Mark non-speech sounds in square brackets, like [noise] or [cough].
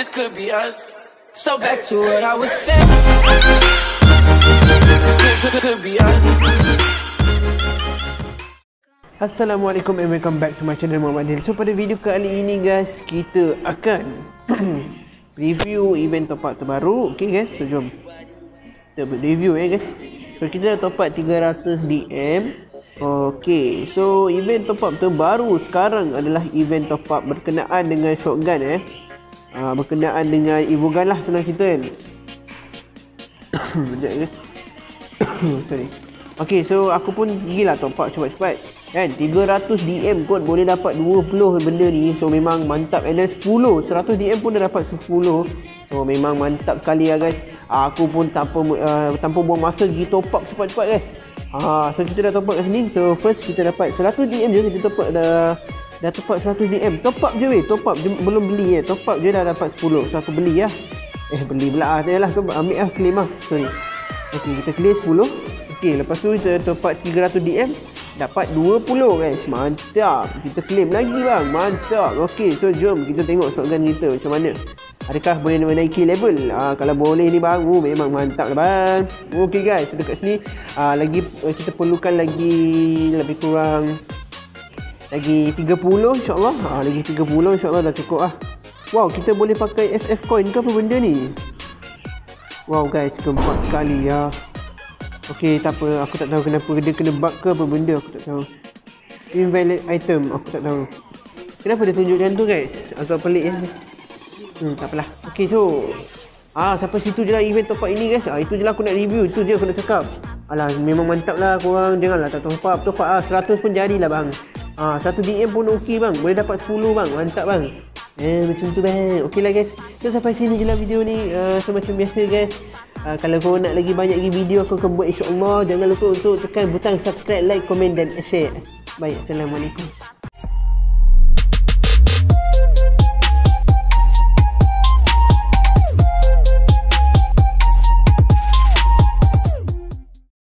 this could be us. So back to what I was saying. Could, could, be us. Assalamualaikum and welcome back to my channel Muhammad Adil So pada video kali ini guys Kita akan [clears throat] Review event top up terbaru Okay guys So jom Kita buat review eh guys So kita dah top up 300 DM Okay So event top up terbaru sekarang adalah Event top up berkenaan dengan shotgun eh uh, Berkenaan dengan Evo Gun lah senang cerita kan? [coughs] Sekejap guys [coughs] Sorry. Okay so aku pun gila top up cepat-cepat Kan? 300 DM kot boleh dapat 20 benda ni. So memang mantap. And then 10 100 DM pun dah dapat 10 So memang mantap sekali lah guys. Aku pun tanpa uh, tanpa buang masa pergi top up cepat-cepat guys. Uh, So kita dah top up kat sini. So first kita dapat 100 DM je. Kita top up dah Dah top up 100 DM Top up je weh. Top up je, belum beli eh. Top up je dah dapat 10 So aku beli lah Eh beli pula lah Tak lah ambil lah claim lah Sorry. Okay kita clear 10 Okay, lepas tu kita top up 300 DM Dapat 20 guys Mantap. Kita claim lagi bang. Mantap. Okay, so jom kita tengok shotgun kita macam mana. Adakah boleh menaiki level? Uh, Kalau boleh ni bang. Oh, Memang mantap lah bang. Okay guys, so dekat sini uh, Lagi uh, kita perlukan lagi Lebih kurang Lagi 30 insyaAllah uh, Lagi 30 insyaAllah dah cukup lah Wow, kita boleh pakai FF coin ke apa benda ni Wow guys, keempat sekali ya Okey, tak apa. Aku tak tahu kenapa dia kena bug ke apa benda. Aku tak tahu. Invalid item. Aku tak tahu. Kenapa dia tunjuk macam tu guys? Agak pelik ya. Hmm, tak apalah. Okey, so. Ah, sampai situ je lah event top up ini guys. Ah, itu je lah aku nak review. Itu je aku nak cakap. Alah, memang mantap lah korang. Janganlah tak top up. Top up ah, 100 pun jadilah bang. Ah, 1 DM pun okey bang. Boleh dapat 10 bang. Mantap bang. Eh, macam tu bang. Okey lah guys. So, sampai sini je lah video ni. Uh, so, macam biasa guys. Uh, kalau kau nak lagi banyak lagi video aku akan buat insyaAllah Jangan lupa untuk tekan butang subscribe, like, komen dan share Baik, Assalamualaikum